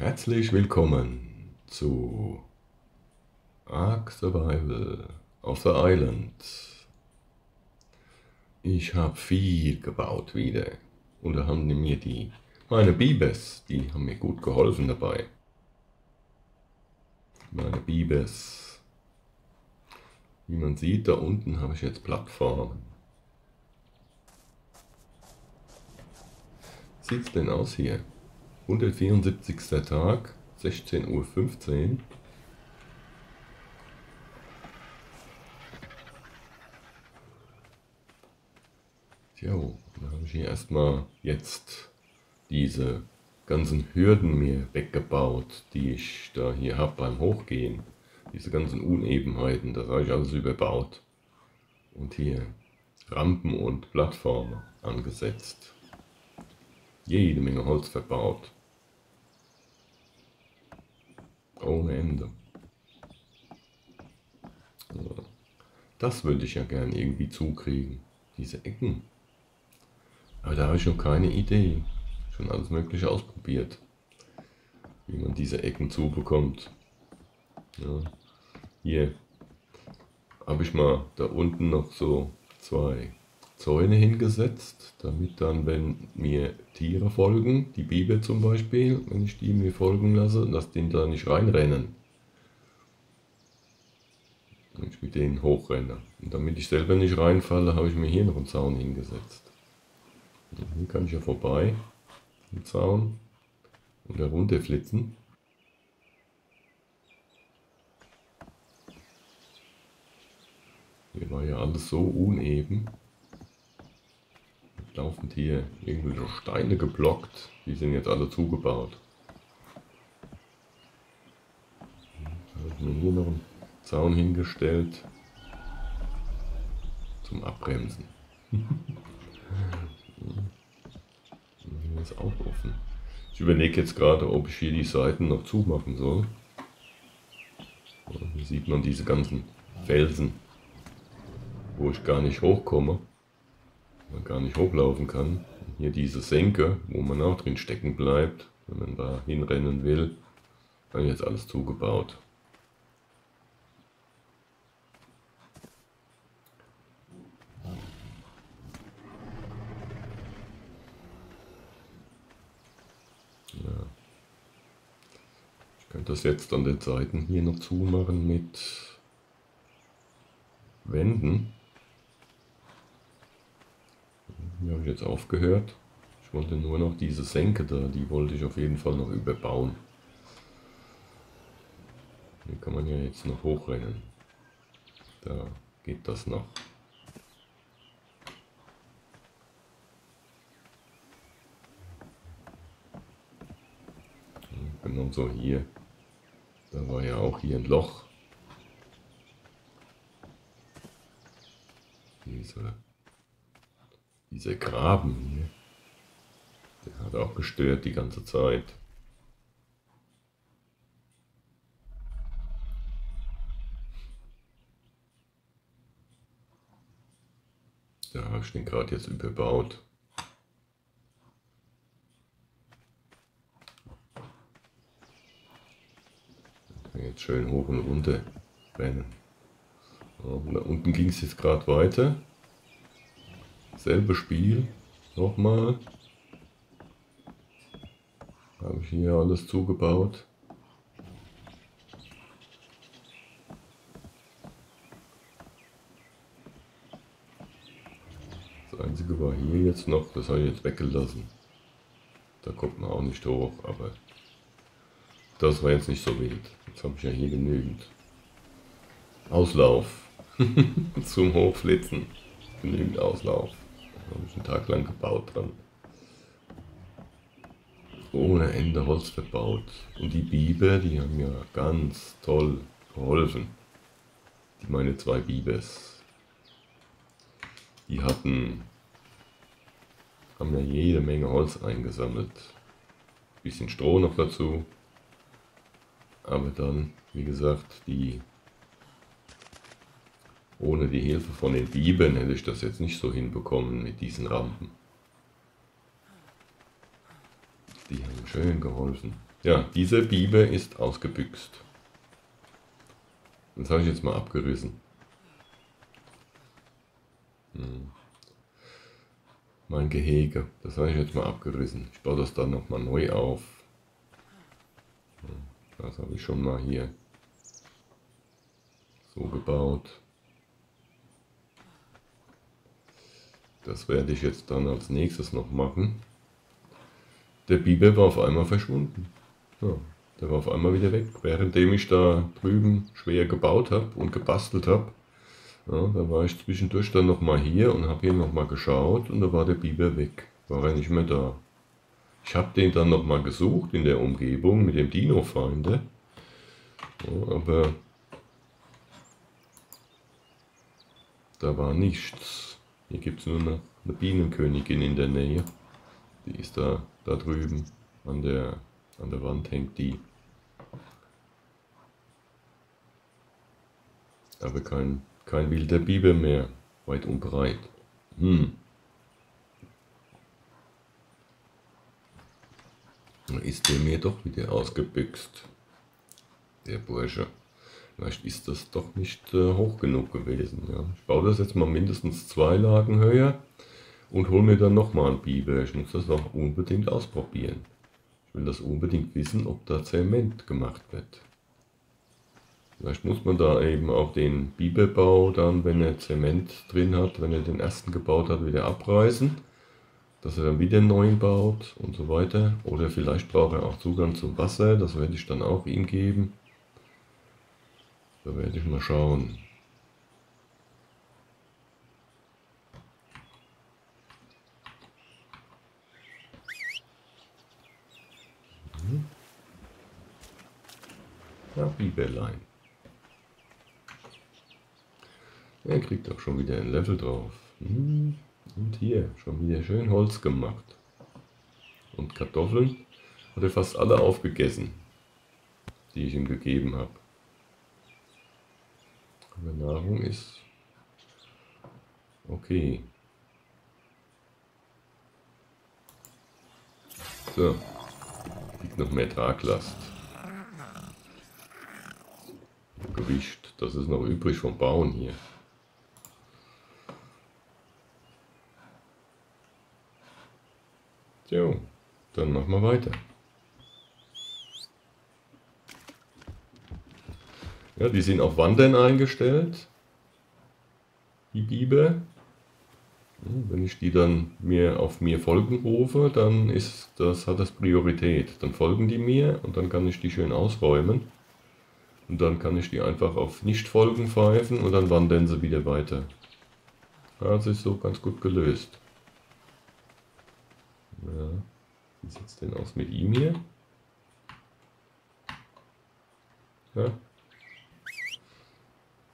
Herzlich willkommen zu Ark Survival auf the Island. Ich habe viel gebaut wieder und da haben mir die meine Bibes, die haben mir gut geholfen dabei. Meine Bibes. Wie man sieht, da unten habe ich jetzt Plattformen. Sieht es denn aus hier? 174. Tag, 16.15 Uhr. Tja, dann habe ich hier erstmal jetzt diese ganzen Hürden mir weggebaut, die ich da hier habe beim Hochgehen. Diese ganzen Unebenheiten, das habe ich alles überbaut. Und hier Rampen und Plattformen angesetzt. Jede Menge Holz verbaut. Ohne Ende. Das würde ich ja gern irgendwie zukriegen. Diese Ecken. Aber da habe ich noch keine Idee. Schon alles mögliche ausprobiert. Wie man diese Ecken zubekommt. Ja. Hier habe ich mal da unten noch so zwei Zäune hingesetzt, damit dann, wenn mir Tiere folgen, die Biber zum Beispiel, wenn ich die mir folgen lasse, dass die da nicht reinrennen. Wenn ich mit denen hochrenne. Und damit ich selber nicht reinfalle, habe ich mir hier noch einen Zaun hingesetzt. Und hier kann ich ja vorbei, den Zaun, und herunter flitzen. Hier war ja alles so uneben laufend hier irgendwelche Steine geblockt. Die sind jetzt alle zugebaut. Da habe mir hier noch einen Zaun hingestellt zum Abbremsen. hier ist auch offen. Ich überlege jetzt gerade, ob ich hier die Seiten noch zumachen soll. Hier sieht man diese ganzen Felsen, wo ich gar nicht hochkomme man gar nicht hochlaufen kann. Hier diese Senke, wo man auch drin stecken bleibt, wenn man da hinrennen will. Dann jetzt alles zugebaut. Ja. Ich könnte das jetzt an den Seiten hier noch zumachen mit Wänden. Hier habe ich jetzt aufgehört. Ich wollte nur noch diese Senke da, die wollte ich auf jeden Fall noch überbauen. Hier kann man ja jetzt noch hochrennen. Da geht das noch. Genau so hier. Da war ja auch hier ein Loch. Diese dieser Graben hier, der hat auch gestört die ganze Zeit. Da habe ich den gerade jetzt überbaut. Jetzt schön hoch und runter rennen. Da unten ging es jetzt gerade weiter. Selbe Spiel. Nochmal. Habe ich hier alles zugebaut. Das einzige war hier jetzt noch, das habe ich jetzt weggelassen. Da kommt man auch nicht hoch, aber das war jetzt nicht so wild. Jetzt habe ich ja hier genügend. Auslauf zum Hochflitzen. Genügend Auslauf habe ich einen Tag lang gebaut dran. Ohne Ende Holz verbaut. Und die Biber, die haben mir ganz toll geholfen. Die meine zwei Bibers. Die hatten, haben ja jede Menge Holz eingesammelt. Bisschen Stroh noch dazu. Aber dann, wie gesagt, die ohne die Hilfe von den Bibeln hätte ich das jetzt nicht so hinbekommen mit diesen Rampen. Die haben schön geholfen. Ja, diese Biebe ist ausgebüxt. Das habe ich jetzt mal abgerissen. Hm. Mein Gehege, das habe ich jetzt mal abgerissen. Ich baue das dann nochmal neu auf. Hm. Das habe ich schon mal hier so gebaut. Das werde ich jetzt dann als nächstes noch machen. Der Biber war auf einmal verschwunden. Ja, der war auf einmal wieder weg, währenddem ich da drüben schwer gebaut habe und gebastelt habe. Ja, da war ich zwischendurch dann nochmal hier und habe hier nochmal geschaut und da war der Biber weg. War er nicht mehr da. Ich habe den dann nochmal gesucht in der Umgebung mit dem Dino-Feinde. Ja, aber da war nichts. Hier gibt es nur eine, eine Bienenkönigin in der Nähe. Die ist da, da drüben an der, an der Wand hängt die. Aber kein, kein wilder Biber mehr, weit und breit. Hm. Ist der mir doch wieder ausgebüxt. Der Bursche. Vielleicht ist das doch nicht äh, hoch genug gewesen. Ja. Ich baue das jetzt mal mindestens zwei Lagen höher und hole mir dann nochmal ein Biber. Ich muss das auch unbedingt ausprobieren. Ich will das unbedingt wissen, ob da Zement gemacht wird. Vielleicht muss man da eben auch den Biberbau dann, wenn er Zement drin hat, wenn er den ersten gebaut hat, wieder abreißen. Dass er dann wieder einen neuen baut und so weiter. Oder vielleicht braucht er auch Zugang zum Wasser, das werde ich dann auch ihm geben. Da werde ich mal schauen. Ja, Biberlein. Er kriegt auch schon wieder ein Level drauf. Hm, und hier, schon wieder schön Holz gemacht. Und Kartoffeln hat er fast alle aufgegessen, die ich ihm gegeben habe. Aber Nahrung ist okay. So, liegt noch mehr Traglast. Gewicht, das ist noch übrig vom Bauen hier. So, dann machen wir weiter. Ja, die sind auf Wandern eingestellt, die Biber. Wenn ich die dann mir auf mir folgen rufe, dann ist das, hat das Priorität. Dann folgen die mir und dann kann ich die schön ausräumen. Und dann kann ich die einfach auf Nicht-Folgen pfeifen und dann wandern sie wieder weiter. Ja, das ist so ganz gut gelöst. Ja, wie sieht es denn aus mit ihm hier? Ja.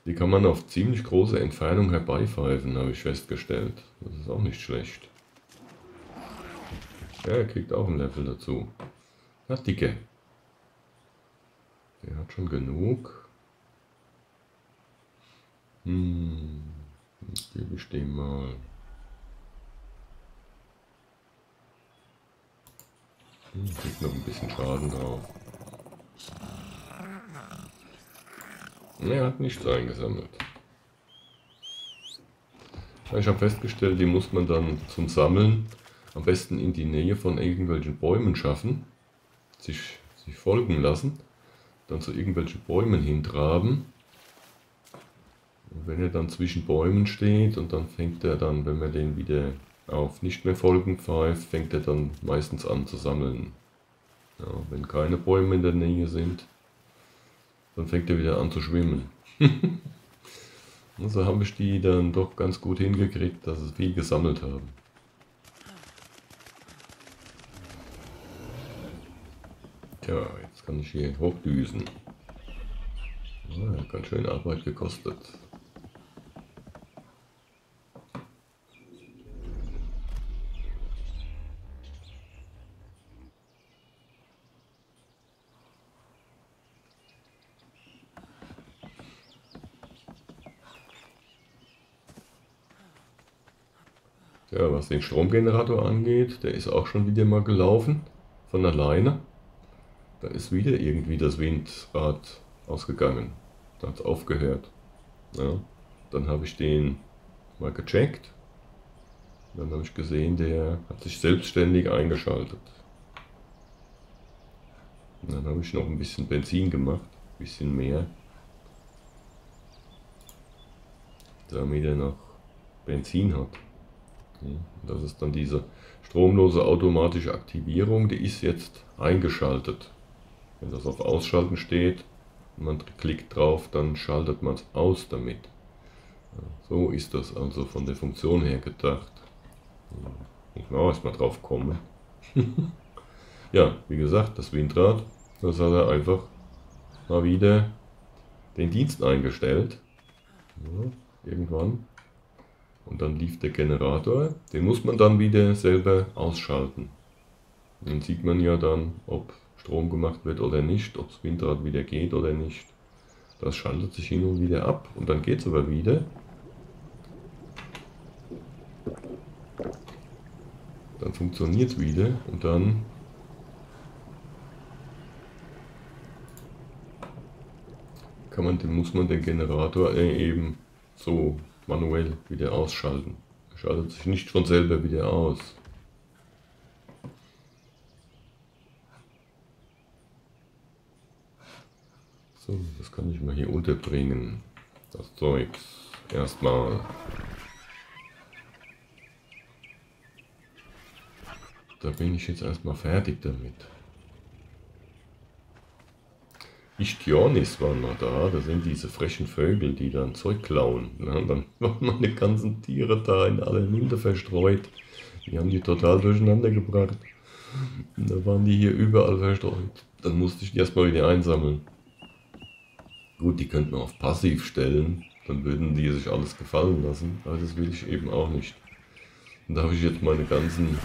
Die kann man auf ziemlich große Entfernung herbeipfeifen, habe ich festgestellt. Das ist auch nicht schlecht. Ja, er kriegt auch ein Level dazu. Na, dicke. Der hat schon genug. Hm, gebe ich dem mal. Hm, kriegt noch ein bisschen Schaden drauf. Er hat nichts eingesammelt. Ich habe festgestellt, die muss man dann zum Sammeln am besten in die Nähe von irgendwelchen Bäumen schaffen, sich, sich folgen lassen, dann zu irgendwelchen Bäumen hintraben. Und wenn er dann zwischen Bäumen steht und dann fängt er dann, wenn man den wieder auf nicht mehr folgen pfeift, fängt er dann meistens an zu sammeln. Ja, wenn keine Bäume in der Nähe sind, dann fängt er wieder an zu schwimmen. Und so habe ich die dann doch ganz gut hingekriegt, dass sie viel gesammelt haben. Tja, jetzt kann ich hier hochdüsen. Ah, ganz schön Arbeit gekostet. Ja, was den Stromgenerator angeht, der ist auch schon wieder mal gelaufen, von alleine. Da ist wieder irgendwie das Windrad ausgegangen. Da hat es aufgehört. Ja. Dann habe ich den mal gecheckt. Dann habe ich gesehen, der hat sich selbstständig eingeschaltet. Und dann habe ich noch ein bisschen Benzin gemacht, ein bisschen mehr. Damit er noch Benzin hat. Das ist dann diese stromlose automatische Aktivierung, die ist jetzt eingeschaltet. Wenn das auf Ausschalten steht, man klickt drauf, dann schaltet man es aus damit. So ist das also von der Funktion her gedacht. Muss man auch erstmal drauf kommen. ja, wie gesagt, das Windrad, das hat er einfach mal wieder den Dienst eingestellt. Ja, irgendwann. Und dann lief der Generator. Den muss man dann wieder selber ausschalten. Dann sieht man ja dann, ob Strom gemacht wird oder nicht, ob das Windrad wieder geht oder nicht. Das schaltet sich hin und wieder ab und dann geht es aber wieder. Dann funktioniert es wieder und dann kann man, muss man den Generator äh, eben so manuell wieder ausschalten. Er schaltet sich nicht von selber wieder aus. So, das kann ich mal hier unterbringen. Das Zeugs. Erstmal. Da bin ich jetzt erstmal fertig damit. Ichthyornis waren noch da, das sind diese frechen Vögel, die dann Zeug klauen. Ja, dann waren meine ganzen Tiere da in alle Munde verstreut. Die haben die total durcheinander gebracht. Und da waren die hier überall verstreut. Dann musste ich die erstmal wieder einsammeln. Gut, die könnten man auf Passiv stellen, dann würden die sich alles gefallen lassen, aber das will ich eben auch nicht. Und da habe ich jetzt meine ganzen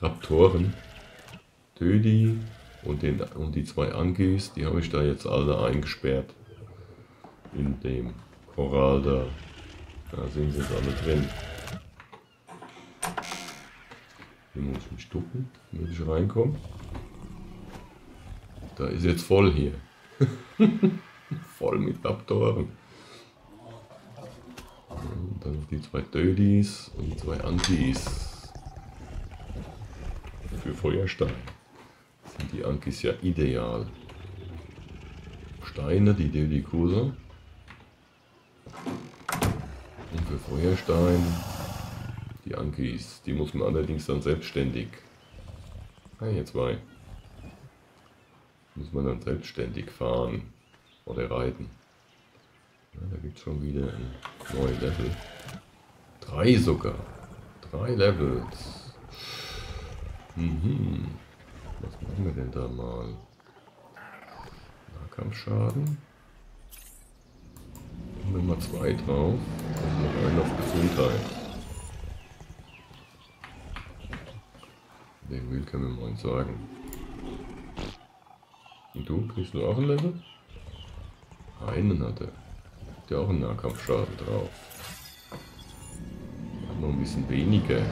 Raptoren, Dödi und, den, und die zwei Angis, die habe ich da jetzt alle eingesperrt. In dem Korall da. Da sind sie jetzt alle drin. Hier muss ich mich ducken, damit ich reinkomme. Da ist jetzt voll hier. Voll mit Raptoren. Und dann die zwei Dödis und die zwei Ankis. Für Feuerstein die Ankis ja ideal. Steine, die Dödikusa. Und für Feuerstein die Ankis. Die muss man allerdings dann selbstständig. Ah, hier zwei muss man dann selbstständig fahren oder reiten. Ja, da gibt es schon wieder ein neues Level. Drei sogar. Drei Levels. Mhm. Was machen wir denn da mal? Nahkampfschaden. Machen wir mal zwei drauf. Und noch einen auf Gesundheit. Den will kann man mal sagen. Und du, kriegst du auch ein Level? Einen hat er. Hat ja auch einen Nahkampfschaden drauf. Noch ein bisschen weniger.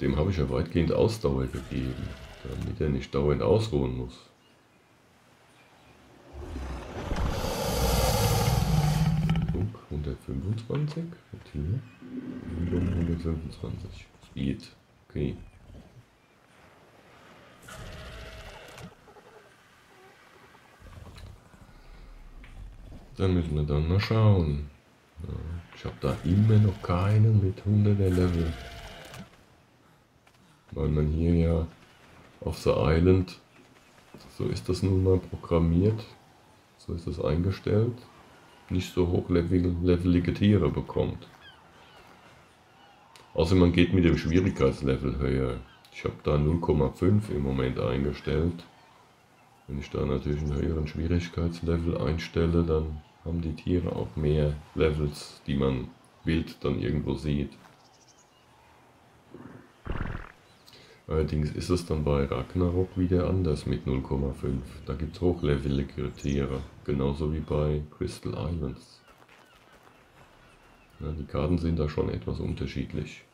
Dem habe ich ja weitgehend Ausdauer gegeben, damit er nicht dauernd ausruhen muss. Flug 125 und hier 125. Speed. Okay. Dann müssen wir dann mal schauen. Ich habe da immer noch keinen mit 100er Level. Weil man hier ja auf The Island, so ist das nun mal programmiert, so ist das eingestellt, nicht so hochlevelige Tiere bekommt. Außer man geht mit dem Schwierigkeitslevel höher. Ich habe da 0,5 im Moment eingestellt. Wenn ich da natürlich einen höheren Schwierigkeitslevel einstelle, dann haben die Tiere auch mehr Levels, die man wild dann irgendwo sieht. Allerdings ist es dann bei Ragnarok wieder anders mit 0,5. Da gibt es hochlevelige Tiere, genauso wie bei Crystal Islands. Ja, die Karten sind da schon etwas unterschiedlich.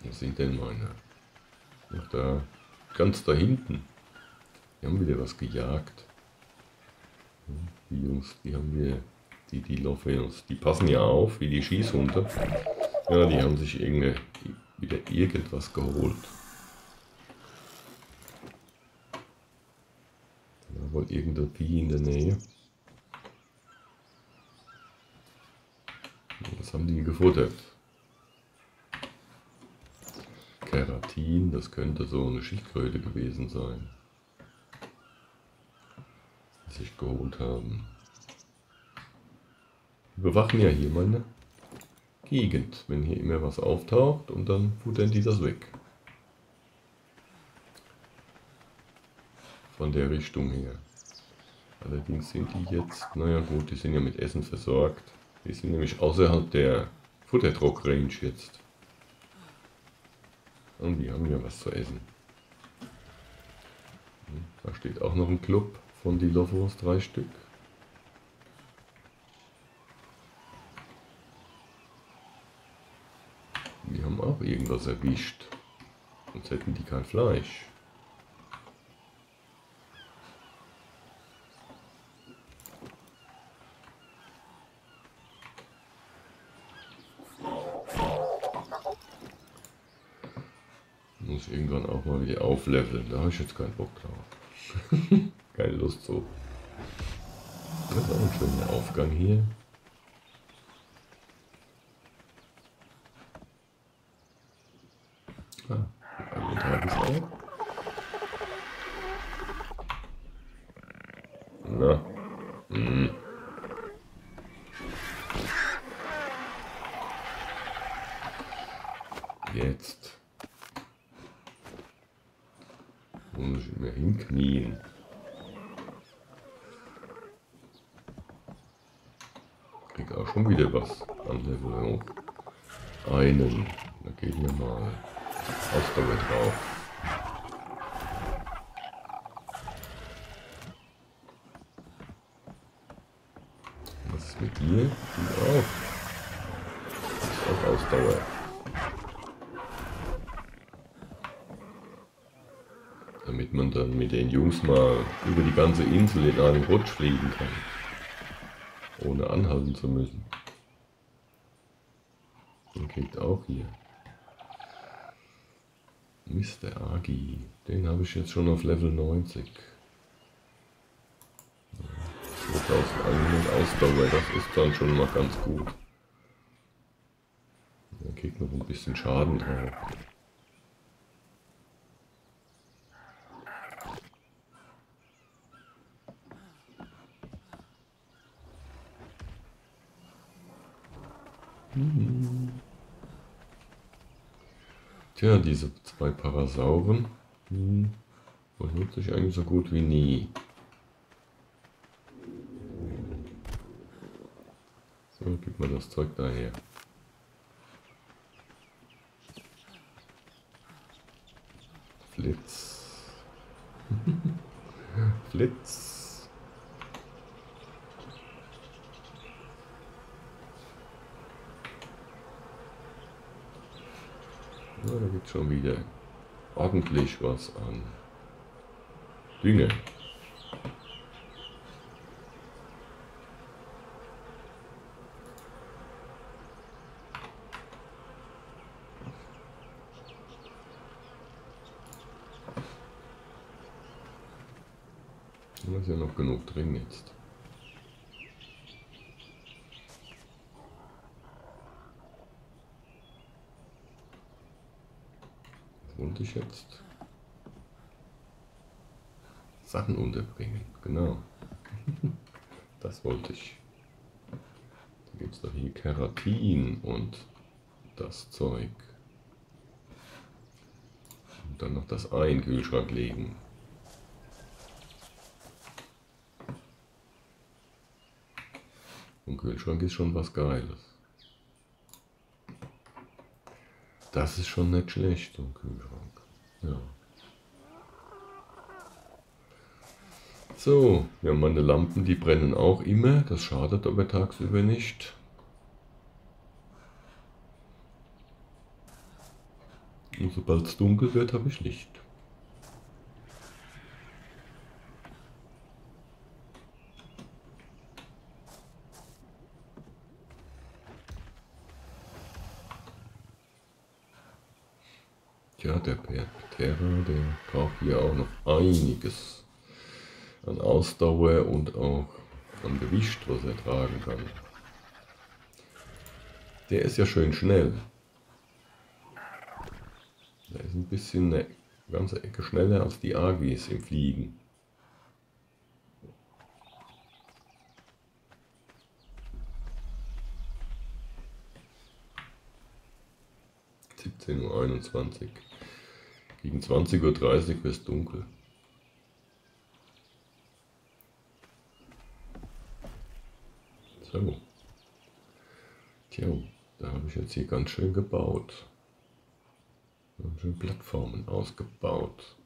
Wo sind denn meine? Ach da, ganz da hinten. Wir haben wieder was gejagt. Die Jungs, die haben wir, die, die Lofels, die passen ja auf wie die Schießhunde. Ja, die haben sich irgendwie wieder irgendwas geholt. Da war wohl irgendein Vieh in der Nähe. Was haben die gefuttert? Keratin, das könnte so eine Schildkröte gewesen sein. Geholt haben. Wir bewachen ja hier meine Gegend, wenn hier immer was auftaucht und dann futtern die das weg. Von der Richtung her. Allerdings sind die jetzt, naja gut, die sind ja mit Essen versorgt. Die sind nämlich außerhalb der Futtertrock-Range jetzt. Und die haben ja was zu essen. Da steht auch noch ein Club von die Lofos, drei Stück. Die haben auch irgendwas erwischt. Sonst hätten die kein Fleisch. Muss irgendwann auch mal wieder aufleveln. Da habe ich jetzt keinen Bock drauf. Keine Lust so. Das ist auch ein schöner Aufgang hier. Ah, Tagesau. Na. Hm. Jetzt. Muss ich immer hinknien. Krieg auch schon wieder was an Level hoch. Einen. Da geht mir mal Ausdauer drauf. Was ist mit dir? Du auch. Auch Ausdauer. Damit man dann mit den Jungs mal über die ganze Insel in einem Rutsch fliegen kann. Ohne anhalten zu müssen. Kriegt auch hier. Mr. Agi. Den habe ich jetzt schon auf Level 90. 2100 Ausdauer, das ist dann schon mal ganz gut. Er kriegt noch ein bisschen Schaden drauf. Tja, diese zwei Parasauren hm, benutze ich eigentlich so gut wie nie. So, gib mal das Zeug daher. Flitz. Flitz. Da gibt schon wieder ordentlich was an Dinge. Da ist ja noch genug drin jetzt. Jetzt? Sachen unterbringen, genau. Das wollte ich. Da gibt es doch hier Keratin und das Zeug. Und dann noch das Ei in den Kühlschrank legen. Und Kühlschrank ist schon was Geiles. Das ist schon nicht schlecht, so ein Kühlschrank. So, ja, meine Lampen, die brennen auch immer. Das schadet aber tagsüber nicht. Und sobald es dunkel wird, habe ich Licht. Der Terra, der braucht hier auch noch einiges an Ausdauer und auch an Gewicht, was er tragen kann. Der ist ja schön schnell. Der ist ein bisschen eine ganze Ecke schneller als die Agis im Fliegen. Uhr. Gegen 20.30 Uhr wird es dunkel. So. Tja, da habe ich jetzt hier ganz schön gebaut. Ganz schön Plattformen ausgebaut.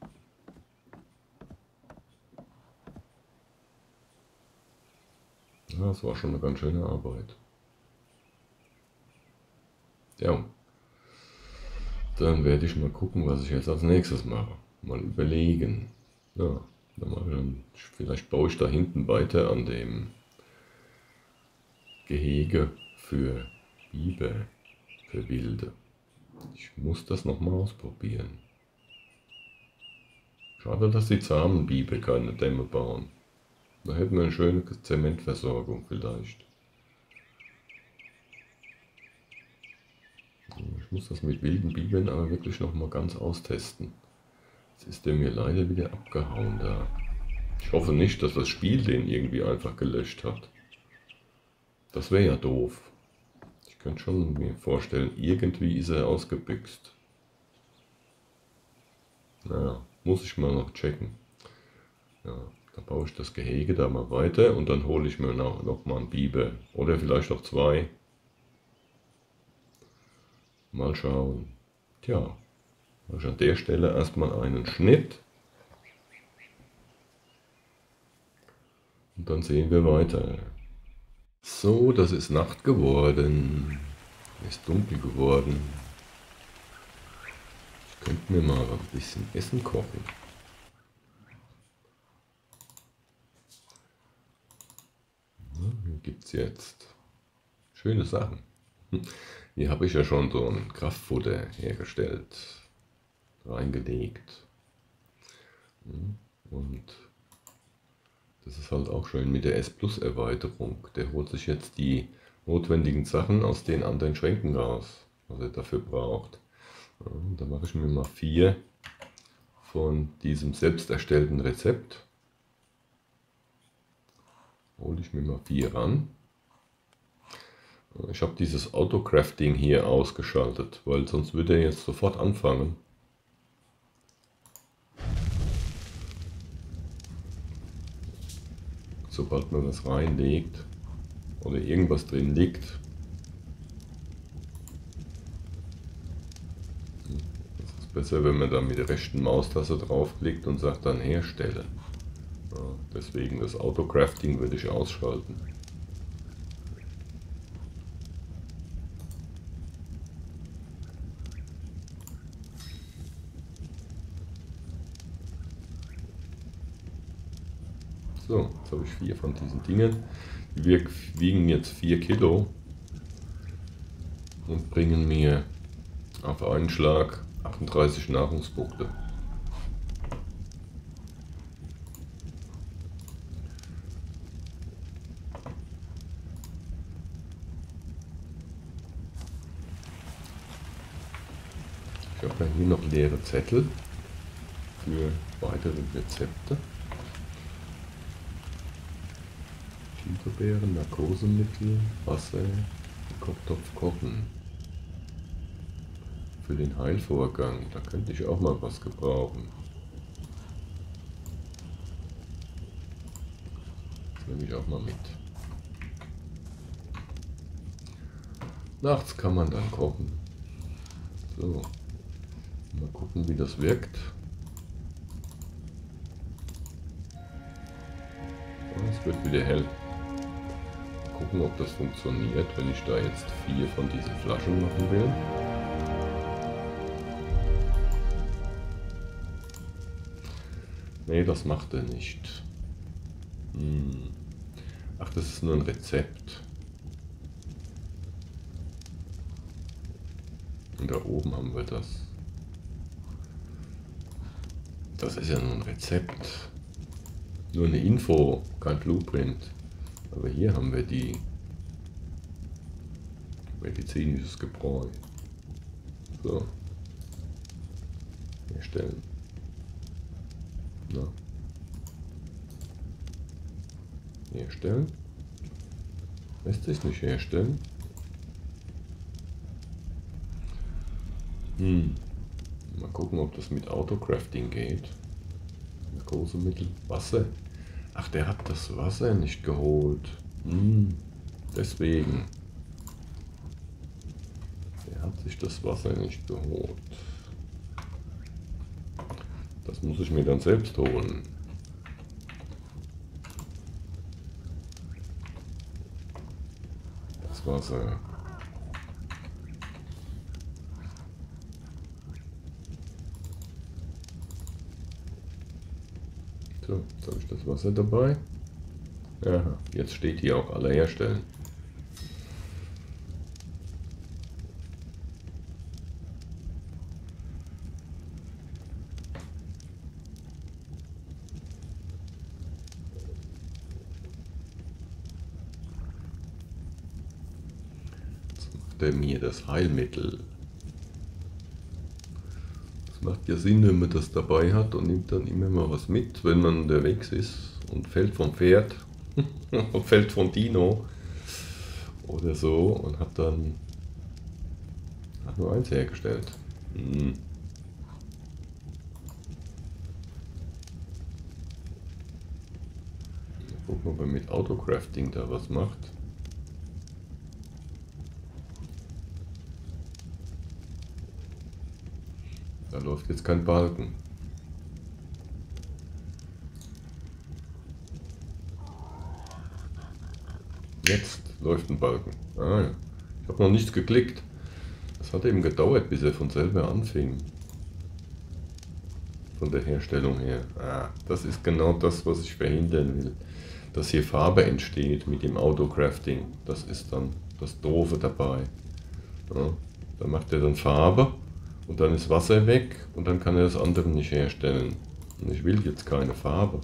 Ja, das war schon eine ganz schöne Arbeit. Ja, dann werde ich mal gucken, was ich jetzt als nächstes mache. Mal überlegen. Ja, dann vielleicht baue ich da hinten weiter an dem Gehege für Biber, für Wilde. Ich muss das nochmal ausprobieren. Schade, dass die zahmen Biber keine Dämme bauen. Da hätten wir eine schöne Zementversorgung vielleicht. Ich muss das mit wilden Bibeln aber wirklich noch mal ganz austesten. Jetzt ist der mir leider wieder abgehauen da. Ich hoffe nicht, dass das Spiel den irgendwie einfach gelöscht hat. Das wäre ja doof. Ich könnte schon mir vorstellen, irgendwie ist er ausgebüxt. Naja, muss ich mal noch checken. Ja, da baue ich das Gehege da mal weiter und dann hole ich mir noch, noch mal einen Biber. Oder vielleicht auch zwei. Mal schauen. Tja, mache an der Stelle erstmal einen Schnitt. Und dann sehen wir weiter. So, das ist Nacht geworden. Ist dunkel geworden. Ich könnte mir mal ein bisschen Essen kochen. hier gibt es jetzt schöne Sachen. Hier habe ich ja schon so ein Kraftfutter hergestellt, reingelegt. Und das ist halt auch schön mit der S Plus Erweiterung. Der holt sich jetzt die notwendigen Sachen aus den anderen Schränken raus, was er dafür braucht. da mache ich mir mal vier von diesem selbst erstellten Rezept. Hole ich mir mal vier ran. Ich habe dieses Autocrafting hier ausgeschaltet, weil sonst würde er jetzt sofort anfangen. Sobald man was reinlegt oder irgendwas drin liegt. Es ist besser, wenn man da mit der rechten Maustaste draufklickt und sagt dann herstellen. Ja, deswegen das Autocrafting würde ich ausschalten. Habe ich vier von diesen Dingen. Die wiegen jetzt 4 Kilo und bringen mir auf einen Schlag 38 Nahrungspunkte. Ich habe hier noch leere Zettel für weitere Rezepte. Kinderbeeren, Narkosemittel, Wasser, Kochtopf kochen. Für den Heilvorgang, da könnte ich auch mal was gebrauchen. Das nehme ich auch mal mit. Nachts kann man dann kochen. So, mal gucken, wie das wirkt. Es wird wieder hell gucken, ob das funktioniert, wenn ich da jetzt vier von diesen Flaschen machen will. Nee, das macht er nicht. Hm. Ach, das ist nur ein Rezept. Und da oben haben wir das. Das ist ja nur ein Rezept. Nur eine Info, kein Blueprint. Aber hier haben wir die medizinisches Gebräu. So. Herstellen. Na. Herstellen. Lässt sich nicht herstellen. Hm. Mal gucken, ob das mit Autocrafting geht. Narkosemittel. Wasser. Ach, der hat das Wasser nicht geholt. Hm. Deswegen. Der hat sich das Wasser nicht geholt. Das muss ich mir dann selbst holen. Das Wasser. So, jetzt habe ich das Wasser dabei. Ja, jetzt steht hier auch alle herstellen. Jetzt macht er mir das Heilmittel macht ja Sinn, wenn man das dabei hat und nimmt dann immer mal was mit, wenn man unterwegs ist und fällt vom Pferd fällt vom Dino oder so und hat dann hat nur eins hergestellt. Hm. Gucken, ob er mit Autocrafting da was macht. Da läuft jetzt kein Balken. Jetzt läuft ein Balken. Ah ja. Ich habe noch nichts geklickt. Das hat eben gedauert, bis er von selber anfing. Von der Herstellung her. Ah, das ist genau das, was ich verhindern will. Dass hier Farbe entsteht mit dem Autocrafting. Das ist dann das Doofe dabei. Ja, da macht er dann Farbe und dann ist Wasser weg und dann kann er das andere nicht herstellen. Und ich will jetzt keine Farbe.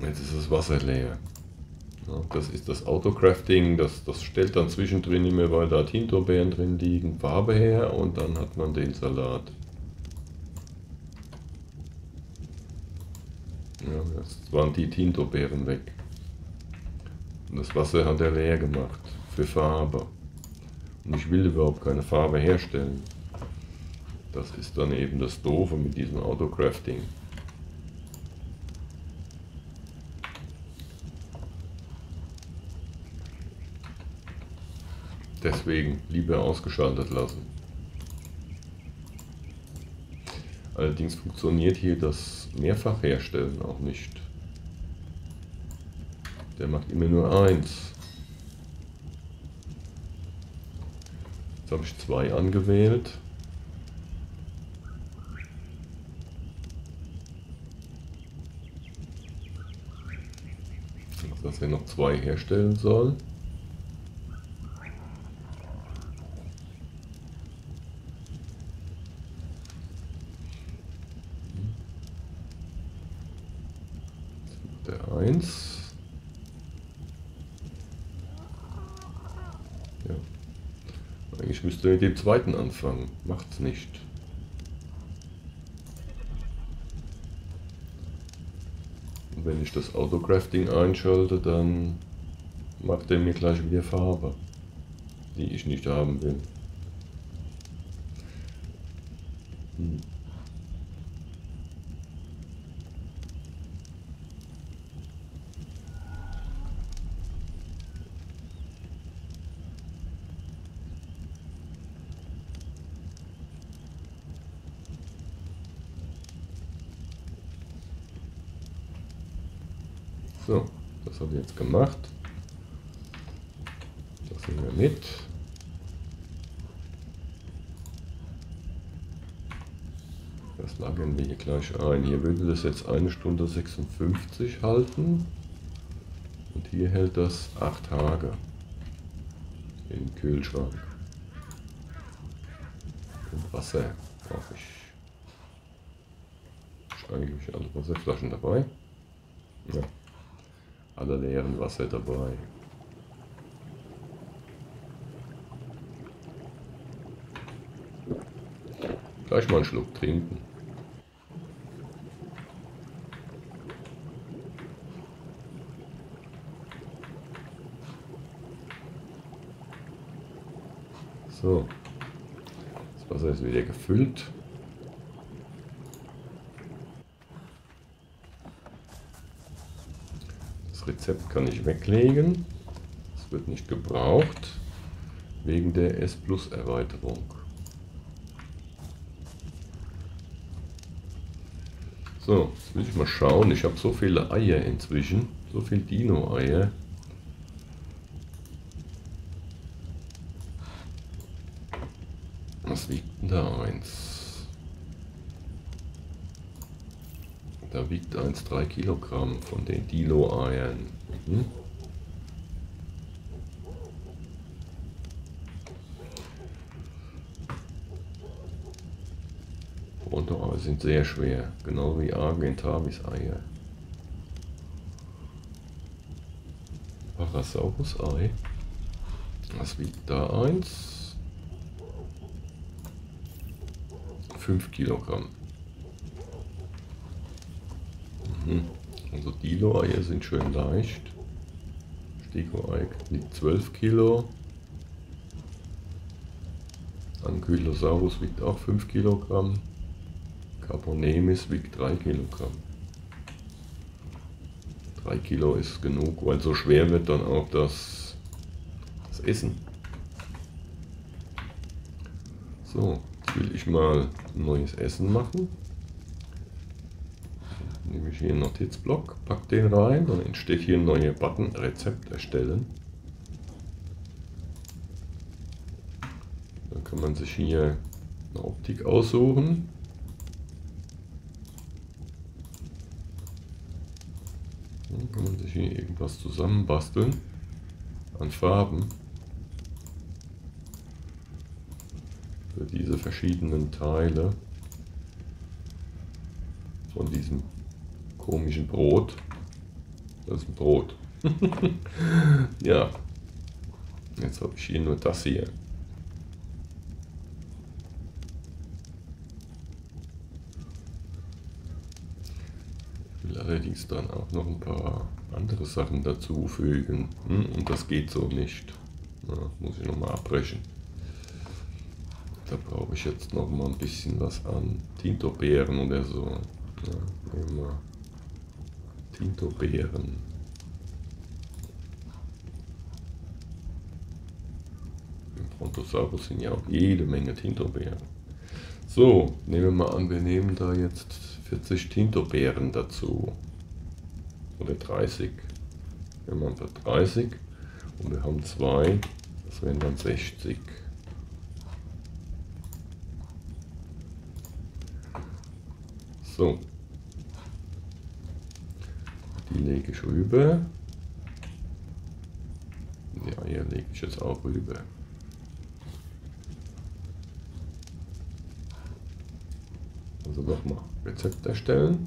Jetzt ist das Wasser leer. Ja, das ist das Autocrafting, das, das stellt dann zwischendrin immer, weil da Tintobeeren drin liegen, Farbe her und dann hat man den Salat. Ja, jetzt waren die Tintobeeren weg. Und das Wasser hat er leer gemacht für Farbe. Und ich will überhaupt keine Farbe herstellen. Das ist dann eben das Doofe mit diesem Autocrafting. Deswegen lieber ausgeschaltet lassen. Allerdings funktioniert hier das Mehrfachherstellen auch nicht. Der macht immer nur eins. Jetzt habe ich zwei angewählt. Dass er noch zwei herstellen soll. Der eins. Ich müsste mit dem zweiten anfangen. Macht's nicht. Und wenn ich das Autocrafting einschalte, dann macht er mir gleich wieder Farbe, die ich nicht haben will. Hm. So, das habe ich jetzt gemacht. Das nehmen wir mit. Das lagern wir hier gleich ein. Hier würde das jetzt eine Stunde 56 halten. Und hier hält das 8 Tage. Im Kühlschrank. Und Wasser brauche ich. Ist eigentlich alle Wasserflaschen dabei? Ja. Alle leeren Wasser dabei. Gleich mal einen Schluck trinken. So, das Wasser ist wieder gefüllt. Das Rezept kann ich weglegen. Es wird nicht gebraucht wegen der S Plus Erweiterung. So, jetzt will ich mal schauen. Ich habe so viele Eier inzwischen. So viele Dino-Eier. Was wiegt denn da eins? Da wiegt eins 3 Kilogramm von den Dino-Eiern. Mhm. Brontoeier sind sehr schwer, genau wie Argentavis-Eier. Parasaurus-Ei. Was wiegt da eins? 5 Kilogramm. Mhm. Also Dilo-Eier sind schön leicht. Stego-Ei wiegt 12 Kilo. Ankylosaurus wiegt auch 5 Kilogramm. Carbonemis wiegt 3 Kilogramm. 3 Kilo ist genug, weil so schwer wird dann auch das, das Essen. So, jetzt will ich mal ein neues Essen machen. Nehme ich hier einen Notizblock, pack den rein, dann entsteht hier ein neuer Button Rezept erstellen. Dann kann man sich hier eine Optik aussuchen. Dann kann man sich hier irgendwas zusammenbasteln an Farben für diese verschiedenen Teile von diesem komischen Brot. Das ist ein Brot. ja. Jetzt habe ich hier nur das hier. allerdings dann auch noch ein paar andere Sachen dazufügen. Hm, und das geht so nicht. Ja, muss ich nochmal abbrechen. Da brauche ich jetzt noch mal ein bisschen was an Tintobeeren oder so. Ja, nehmen wir Tintobeeren. Im Brontosaurus sind ja auch jede Menge Tintobeeren. So, nehmen wir mal an, wir nehmen da jetzt 40 Tintobeeren dazu. Oder 30. Wir machen da 30 und wir haben zwei, das wären dann 60. So. Lege ich rüber. Die Eier lege ich jetzt auch rüber. Also nochmal Rezept erstellen.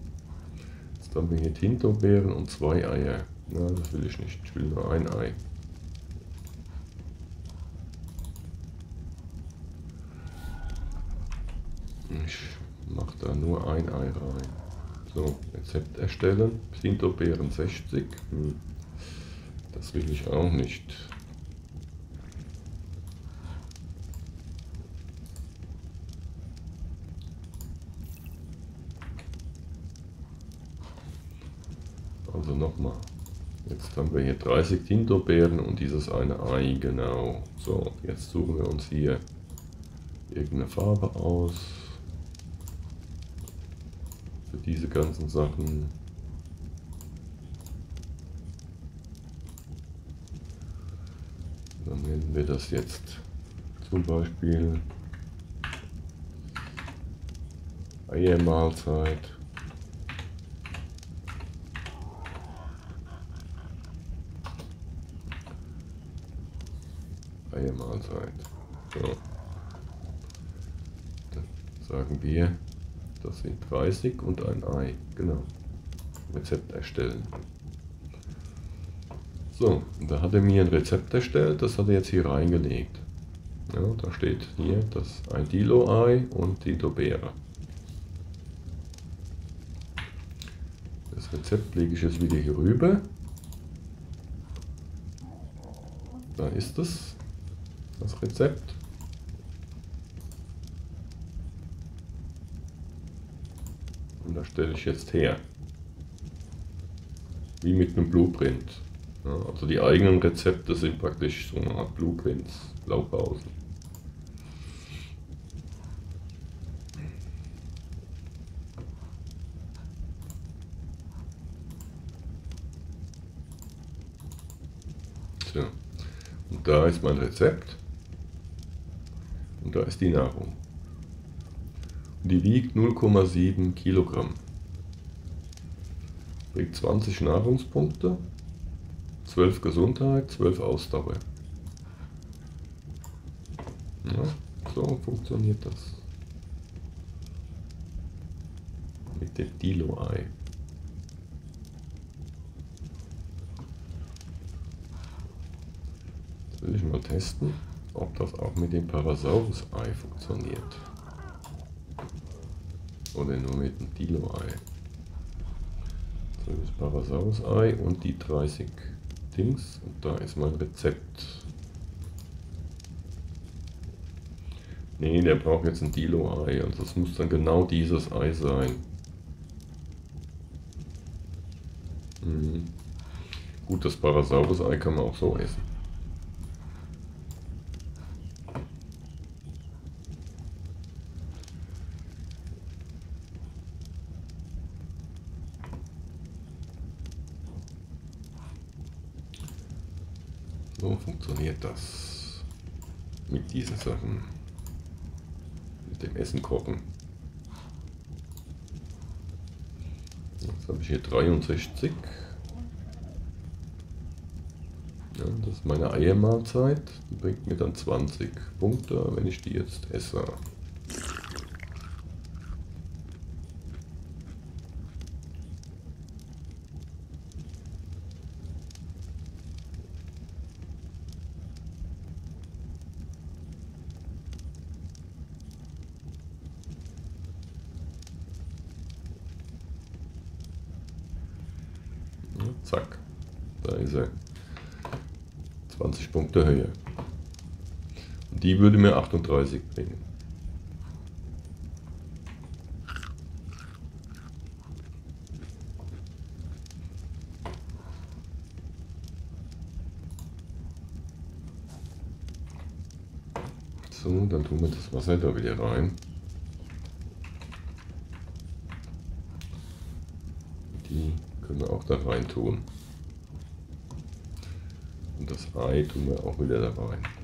Jetzt haben wir hier Tintobeeren und zwei Eier. Na, das will ich nicht. Ich will nur ein Ei. Ich mache da nur ein Ei rein. So, Rezept erstellen. Tintobeeren 60. Hm. Das will ich auch nicht. Also nochmal. Jetzt haben wir hier 30 Tintobeeren und dieses eine Ei, genau. So, jetzt suchen wir uns hier irgendeine Farbe aus. Diese ganzen Sachen. Dann nennen wir das jetzt zum Beispiel Eiermahlzeit. Eiermahlzeit. So. Dann sagen wir, das sind 30 und ein Ei. Genau. Rezept erstellen. So, da hat er mir ein Rezept erstellt, das hat er jetzt hier reingelegt. Ja, da steht hier das ein Dilo-Ei und die Dobera. Das Rezept lege ich jetzt wieder hier rüber. Da ist es, das Rezept. Und da stelle ich jetzt her. Wie mit einem Blueprint. Ja, also die eigenen Rezepte sind praktisch so eine Art Blueprints, Blaupausen. So. Und da ist mein Rezept. Und da ist die Nahrung. Und die wiegt 0,7 Kilogramm. Bringt 20 Nahrungspunkte 12 Gesundheit, 12 Ausdauer. Ja, so funktioniert das. Mit dem Dilo-Ei. Will ich mal testen, ob das auch mit dem Parasaurus-Ei funktioniert. Oder nur mit dem Dilo-Ei. Das Parasaurus-Ei und die 30 Dings und da ist mein Rezept. Nee, der braucht jetzt ein Dilo-Ei, also es muss dann genau dieses Ei sein. Mhm. Gut, das Parasaurus-Ei kann man auch so essen. So funktioniert das mit diesen Sachen. Mit dem Essen kochen. Jetzt habe ich hier 63. Ja, das ist meine Eiermahlzeit. Die bringt mir dann 20 Punkte, wenn ich die jetzt esse. Zack. Da ist er. 20 Punkte höher. Und die würde mir 38 bringen. So, dann tun wir das Wasser da wieder rein. Die können wir auch da rein tun. Und das Ei tun wir auch wieder da rein.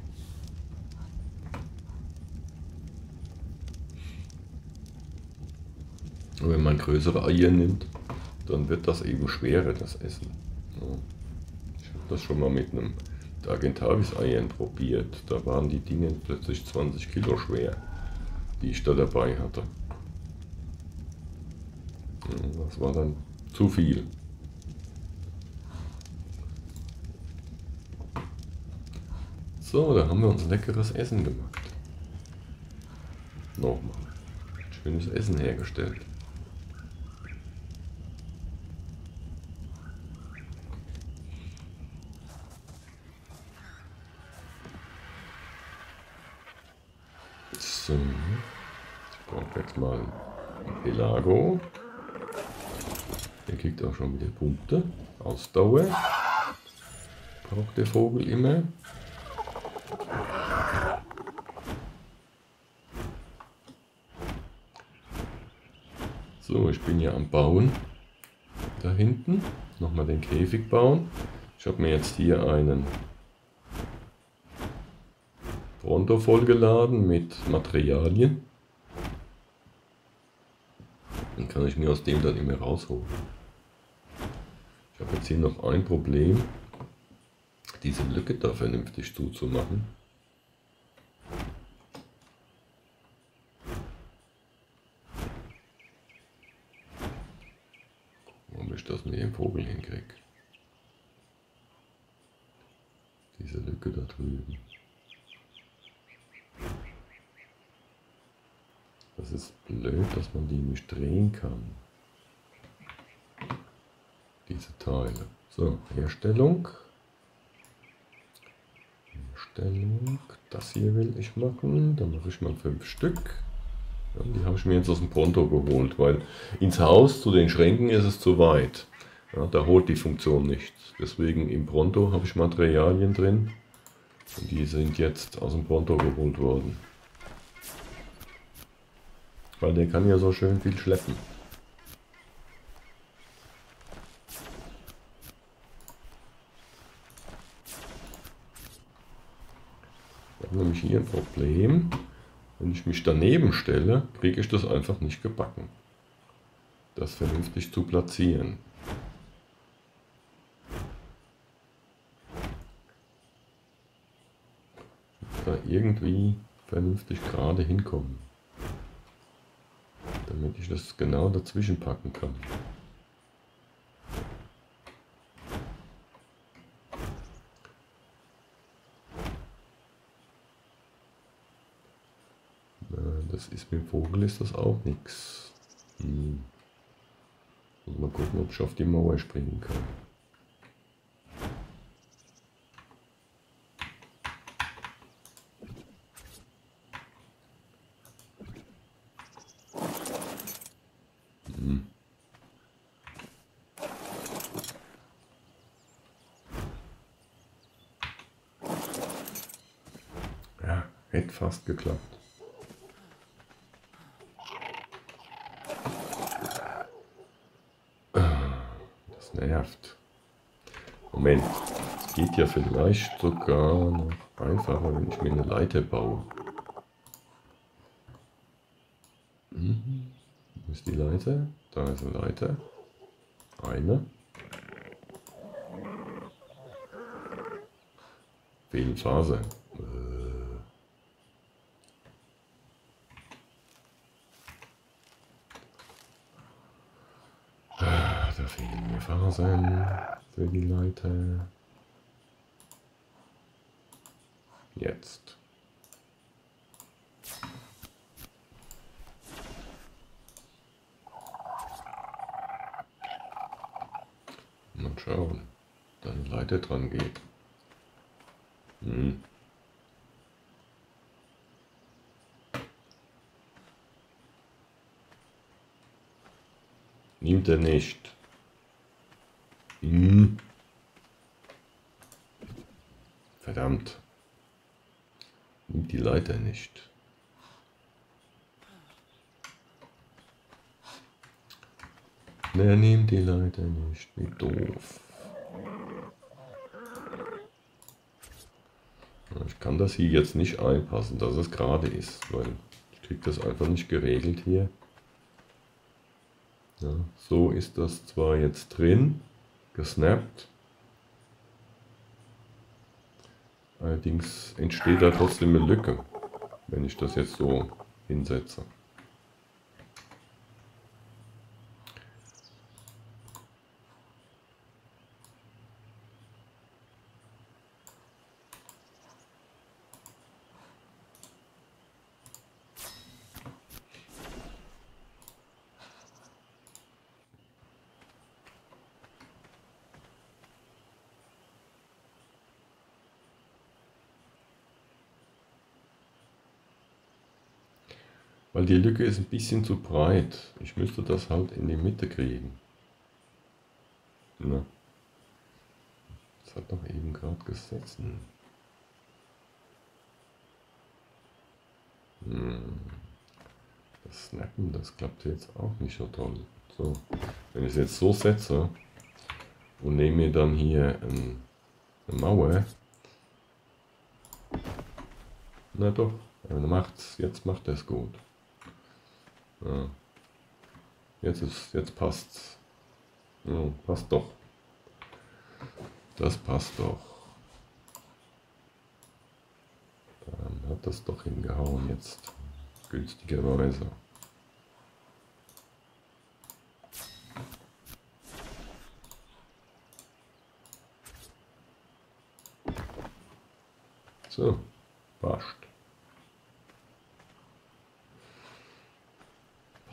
Und wenn man größere Eier nimmt, dann wird das eben schwerer, das Essen. Ich habe das schon mal mit einem Argentavis-Eiern probiert. Da waren die Dinge plötzlich 20 Kilo schwer, die ich da dabei hatte. Das war dann zu viel. So, da haben wir uns leckeres Essen gemacht. Nochmal. Schönes Essen hergestellt. So. Ich brauche jetzt mal ein Pelago. Auch schon wieder Punkte. Ausdauer braucht der Vogel immer. So, ich bin ja am Bauen. Da hinten. Nochmal den Käfig bauen. Ich habe mir jetzt hier einen Pronto vollgeladen mit Materialien. Dann kann ich mir aus dem dann immer rausholen. Ich habe jetzt hier noch ein Problem, diese Lücke da vernünftig zuzumachen. Warum ich das mit dem Vogel hinkriege. Diese Lücke da drüben. Das ist blöd, dass man die nicht drehen kann. Diese Teile. So, Herstellung. Herstellung. Das hier will ich machen. Da mache ich mal fünf Stück. Ja, die habe ich mir jetzt aus dem Pronto geholt, weil ins Haus zu den Schränken ist es zu weit. Ja, da holt die Funktion nichts. Deswegen im Pronto habe ich Materialien drin. Und die sind jetzt aus dem Pronto geholt worden. Weil der kann ja so schön viel schleppen. Nämlich hier ein Problem. Wenn ich mich daneben stelle, kriege ich das einfach nicht gebacken. Das vernünftig zu platzieren. Da irgendwie vernünftig gerade hinkommen damit ich das genau dazwischen packen kann. Mit dem Vogel ist das auch nichts. Hm. Mal gucken, ob ich auf die Mauer springen kann. fast geklappt. Das nervt. Moment, es geht ja vielleicht sogar noch einfacher, wenn ich mir eine Leiter baue. Mhm. Wo ist die Leiter? Da ist eine Leiter. Eine. Fehlen Phase. Fasern für die Leute. Jetzt. Mal schauen, dann Leiter dran geht. Hm. Nimmt er nicht. Hm. Verdammt. Leiter nicht. Wer nimmt die Leiter nicht? Wie doof. Ich kann das hier jetzt nicht einpassen, dass es gerade ist, weil ich kriege das einfach nicht geregelt hier. Ja, so ist das zwar jetzt drin, gesnappt. Allerdings entsteht da trotzdem eine Lücke, wenn ich das jetzt so hinsetze. Weil die Lücke ist ein bisschen zu breit. Ich müsste das halt in die Mitte kriegen. Na. Das hat doch eben gerade gesetzt. Hm. Das Snappen, das klappt jetzt auch nicht so toll. So, wenn ich es jetzt so setze und nehme mir dann hier ein, eine Mauer. Na doch, macht's, jetzt macht es gut. Ja. Jetzt ist, jetzt passt's. Ja, passt doch. Das passt doch. Dann hat das doch hingehauen jetzt. Günstigerweise. So, passt.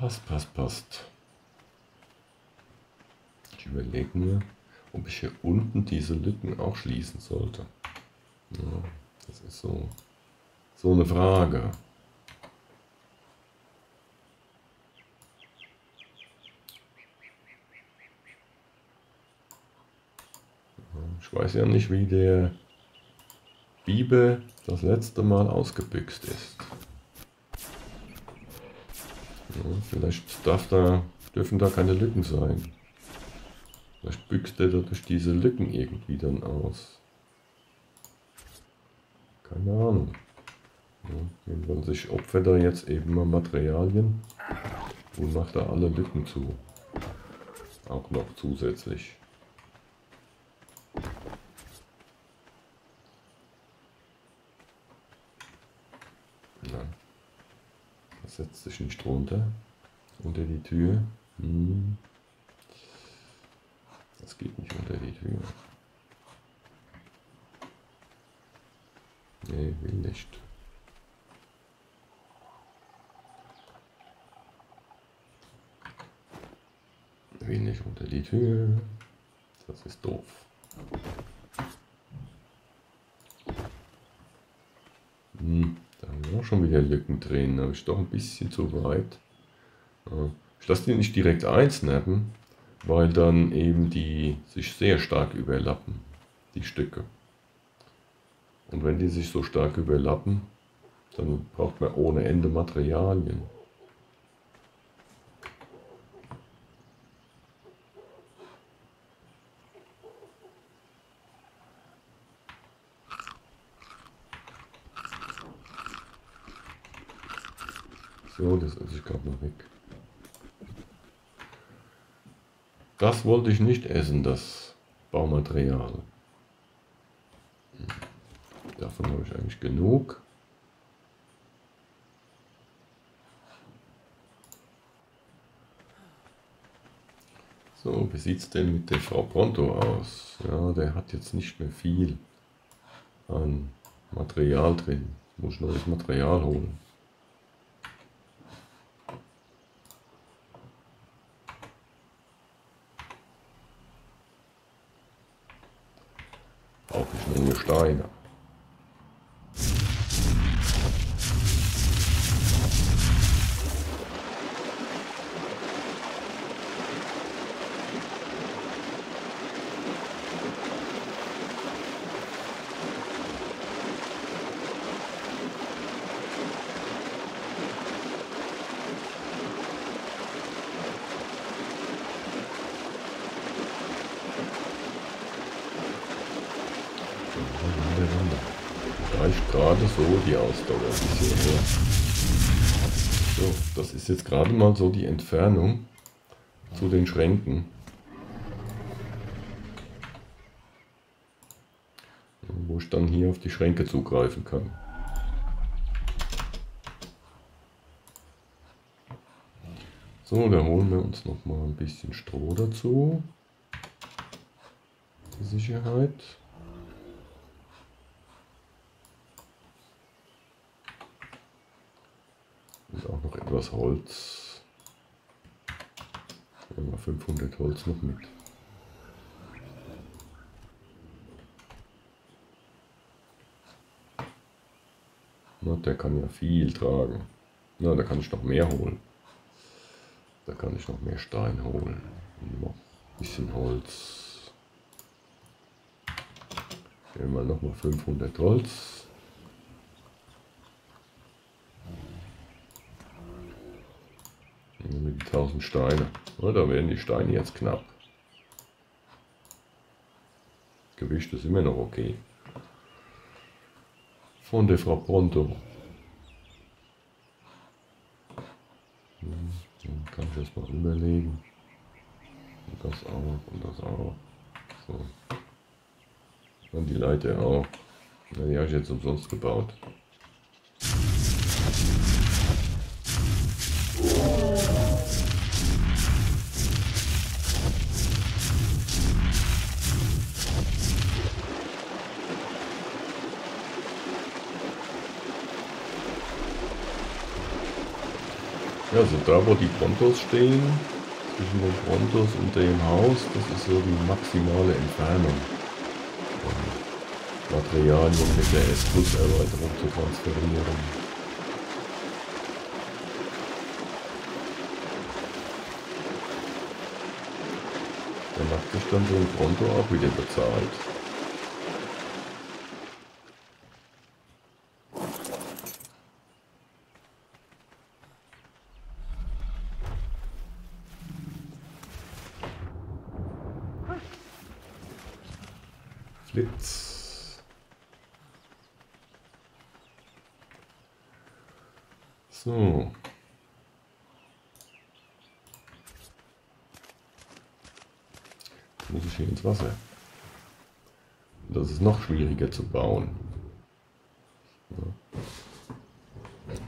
Passt, passt, passt. Ich überlege mir, ob ich hier unten diese Lücken auch schließen sollte. Ja, das ist so, so eine Frage. Ich weiß ja nicht, wie der Bibel das letzte Mal ausgebüxt ist. Ja, vielleicht darf da, dürfen da keine Lücken sein. Vielleicht büchst er durch diese Lücken irgendwie dann aus. Keine Ahnung. Ja, jedenfalls ich opfer da jetzt eben mal Materialien und mache da alle Lücken zu. Auch noch zusätzlich. Das runter. Unter die Tür. Hm. Das geht nicht unter die Tür. Nee, will nicht. Will nicht unter die Tür. Das ist doof. Hm, auch schon wieder Lücken drin. Aber ist doch ein bisschen zu weit. Ich lasse die nicht direkt einsnappen, weil dann eben die sich sehr stark überlappen, die Stücke. Und wenn die sich so stark überlappen, dann braucht man ohne Ende Materialien. So, das ist ich gerade noch weg. Das wollte ich nicht essen, das Baumaterial. Davon habe ich eigentlich genug. So, wie sieht es denn mit der Frau Pronto aus? Ja, der hat jetzt nicht mehr viel an Material drin. Muss neues Material holen. Steine. Reicht gerade so die Ausdauer bisher So, das ist jetzt gerade mal so die Entfernung zu den Schränken. Wo ich dann hier auf die Schränke zugreifen kann. So, da holen wir uns noch mal ein bisschen Stroh dazu. Die Sicherheit. Etwas Holz. Nehmen wir 500 Holz noch mit. Na, der kann ja viel tragen. Na, da kann ich noch mehr holen. Da kann ich noch mehr Stein holen. Noch ein bisschen Holz. Nehmen wir nochmal 500 Holz. Mit 1000 Steine. Ja, da werden die Steine jetzt knapp. Gewicht ist immer noch okay. Von der Frau Pronto. Dann kann ich das mal überlegen. Und das auch und das auch. So. Und die Leiter auch. Na, die habe ich jetzt umsonst gebaut. Ja, also da wo die Brontos stehen, zwischen den Brontos und dem Haus, das ist so die maximale Entfernung. Um Materialien mit der S-Plus-Erweiterung zu transferieren. Da macht sich dann so ein Pronto auch wieder bezahlt. Flitz. So. Jetzt ins Wasser. Das ist noch schwieriger zu bauen.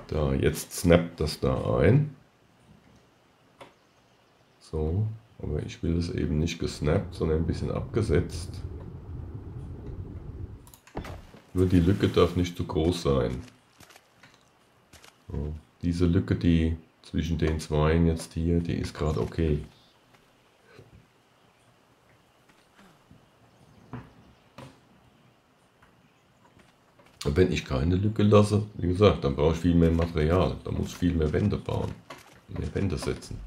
Da, jetzt snappt das da ein. So, aber ich will es eben nicht gesnappt, sondern ein bisschen abgesetzt. Nur die Lücke darf nicht zu groß sein. Diese Lücke, die zwischen den zwei jetzt hier, die ist gerade okay. Wenn ich keine Lücke lasse, wie gesagt, dann brauche ich viel mehr Material. Da muss ich viel mehr Wände bauen, mehr Wände setzen.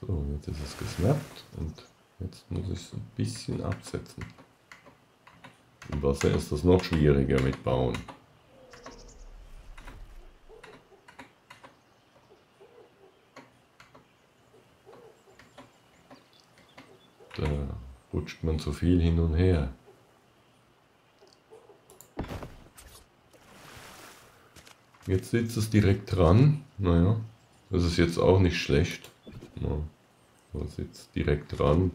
So, jetzt ist es gesnappt und jetzt muss ich es ein bisschen absetzen. Im Wasser ist das noch schwieriger mit Bauen. Da rutscht man zu viel hin und her. Jetzt sitzt es direkt dran. Naja, das ist jetzt auch nicht schlecht. Das sitzt direkt dran.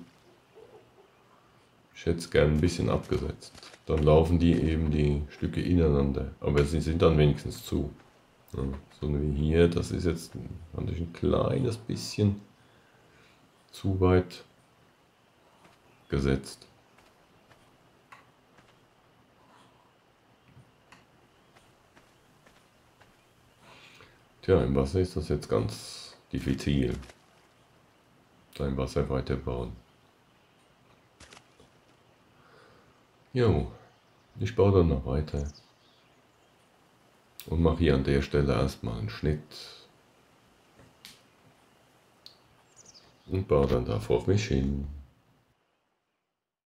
Ich hätte es gerne ein bisschen abgesetzt. Dann laufen die eben die Stücke ineinander. Aber sie sind dann wenigstens zu. Ja, so wie hier, das ist jetzt ein kleines bisschen zu weit gesetzt. Tja, im Wasser ist das jetzt ganz diffizil. Dein Wasser weiterbauen. Jo, ich baue dann noch weiter. Und mache hier an der Stelle erstmal einen Schnitt. Und baue dann da vor mich hin.